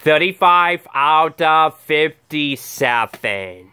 35 out of 57.